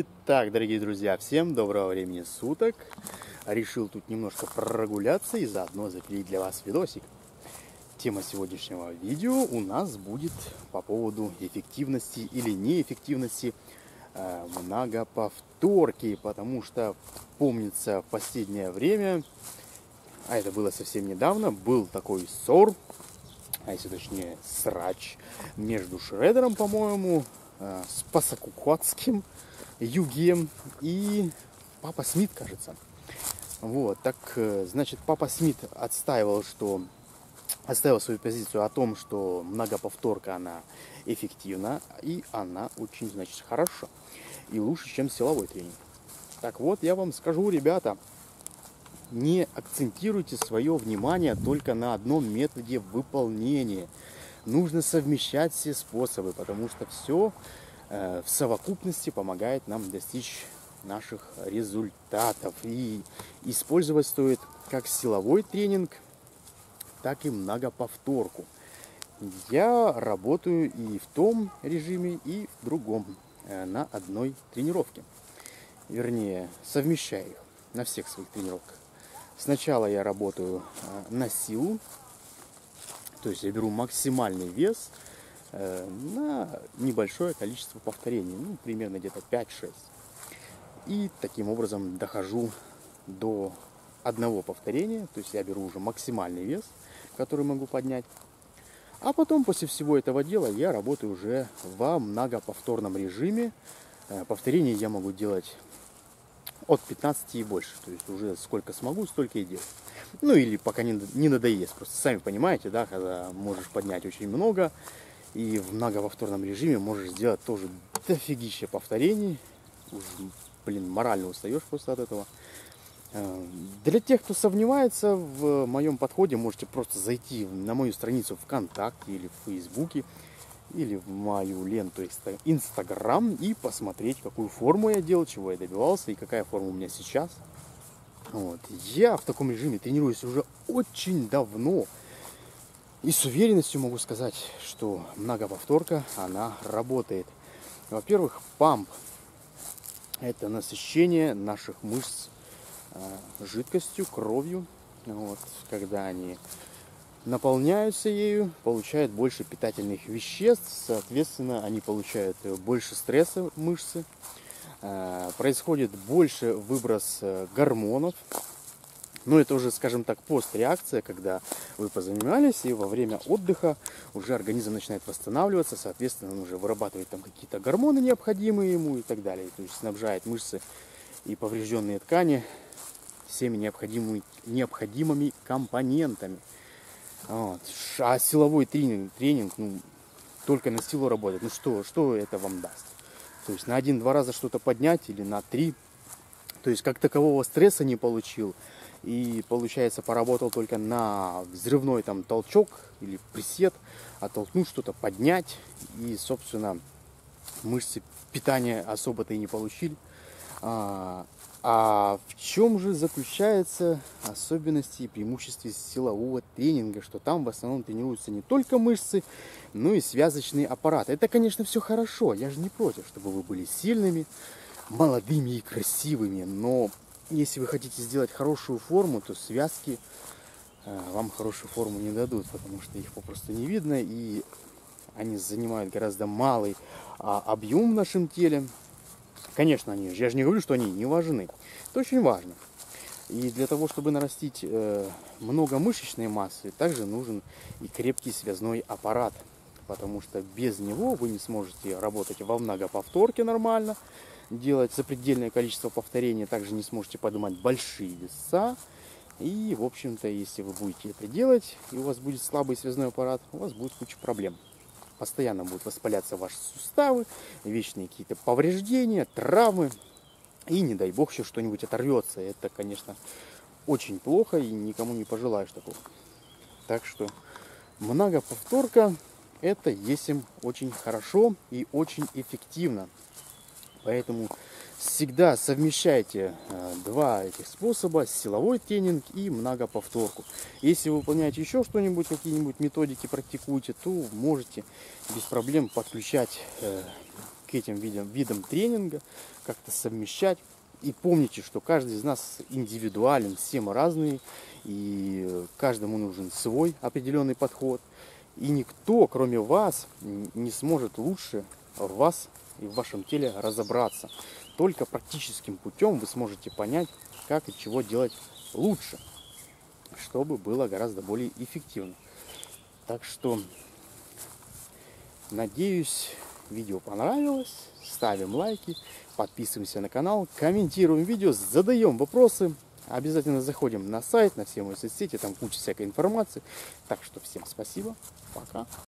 Итак, дорогие друзья, всем доброго времени суток. Решил тут немножко прогуляться и заодно запилить для вас видосик. Тема сегодняшнего видео у нас будет по поводу эффективности или неэффективности э, многоповторки, потому что помнится в последнее время, а это было совсем недавно, был такой ссор, а если точнее срач между Шредером, по-моему, э, с Пасакукватским, Югием и Папа Смит, кажется. Вот, так, э, значит, Папа Смит отстаивал, что оставил свою позицию о том, что многоповторка, она эффективна, и она очень, значит, хороша. И лучше, чем силовой тренинг. Так вот, я вам скажу, ребята, не акцентируйте свое внимание только на одном методе выполнения. Нужно совмещать все способы, потому что все Э, в совокупности помогает нам достичь наших результатов. И использовать стоит как силовой тренинг, так и многоповторку. Я работаю и в том режиме, и в другом э, на одной тренировке. Вернее, совмещаю их на всех своих тренировках. Сначала я работаю э, на силу, то есть я беру максимальный вес – Э, на небольшое количество повторений, ну, примерно где-то 5-6. И таким образом дохожу до одного повторения, то есть я беру уже максимальный вес, который могу поднять. А потом, после всего этого дела, я работаю уже во многоповторном режиме. Э, повторений я могу делать от 15 и больше. То есть уже сколько смогу, столько и делаю. Ну или пока не, не надоест. Просто сами понимаете, да, когда можешь поднять очень много, и в многоповторном режиме можешь сделать тоже дофигища повторений. Уж, блин, морально устаешь просто от этого. Э, для тех, кто сомневается в моем подходе, можете просто зайти на мою страницу ВКонтакте или в Фейсбуке, или в мою ленту Инстаграм и посмотреть, какую форму я делал, чего я добивался и какая форма у меня сейчас. Вот. Я в таком режиме тренируюсь уже очень давно. И с уверенностью могу сказать, что многоповторка, она работает. Во-первых, памп – это насыщение наших мышц э, жидкостью, кровью. Вот, когда они наполняются ею, получают больше питательных веществ, соответственно, они получают больше стресса мышцы, э, происходит больше выброс э, гормонов, но это уже, скажем так, постреакция, когда вы позанимались, и во время отдыха уже организм начинает восстанавливаться, соответственно, он уже вырабатывает там какие-то гормоны необходимые ему и так далее. То есть снабжает мышцы и поврежденные ткани всеми необходимыми, необходимыми компонентами. Вот. А силовой тренинг, тренинг, ну, только на силу работает. Ну что, что это вам даст? То есть на один-два раза что-то поднять или на три. То есть как такового стресса не получил и, получается, поработал только на взрывной там толчок или присед, оттолкнуть что-то, поднять, и, собственно, мышцы питания особо-то и не получили. А, в чем же заключается особенности и преимущества силового тренинга, что там в основном тренируются не только мышцы, но и связочный аппарат. Это, конечно, все хорошо, я же не против, чтобы вы были сильными, молодыми и красивыми, но если вы хотите сделать хорошую форму, то связки э, вам хорошую форму не дадут, потому что их попросту не видно, и они занимают гораздо малый а, объем в нашем теле. Конечно, они, я же не говорю, что они не важны. Это очень важно. И для того, чтобы нарастить э, много мышечной массы, также нужен и крепкий связной аппарат. Потому что без него вы не сможете работать во многоповторке нормально, делать запредельное количество повторений, также не сможете поднимать большие веса. И, в общем-то, если вы будете это делать, и у вас будет слабый связной аппарат, у вас будет куча проблем. Постоянно будут воспаляться ваши суставы, вечные какие-то повреждения, травмы. И, не дай бог, еще что-нибудь оторвется. Это, конечно, очень плохо и никому не пожелаешь такого. Так что многоповторка это есть очень хорошо и очень эффективно. Поэтому всегда совмещайте э, два этих способа, силовой тренинг и многоповторку. Если вы выполняете еще что-нибудь, какие-нибудь методики практикуете, то можете без проблем подключать э, к этим видам, видам тренинга, как-то совмещать. И помните, что каждый из нас индивидуален, все мы разные, и каждому нужен свой определенный подход. И никто, кроме вас, не сможет лучше вас и в вашем теле разобраться. Только практическим путем вы сможете понять, как и чего делать лучше, чтобы было гораздо более эффективно. Так что, надеюсь, видео понравилось. Ставим лайки, подписываемся на канал, комментируем видео, задаем вопросы. Обязательно заходим на сайт, на все мои соцсети, там куча всякой информации. Так что всем спасибо, пока.